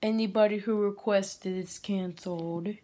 Anybody who requested is cancelled.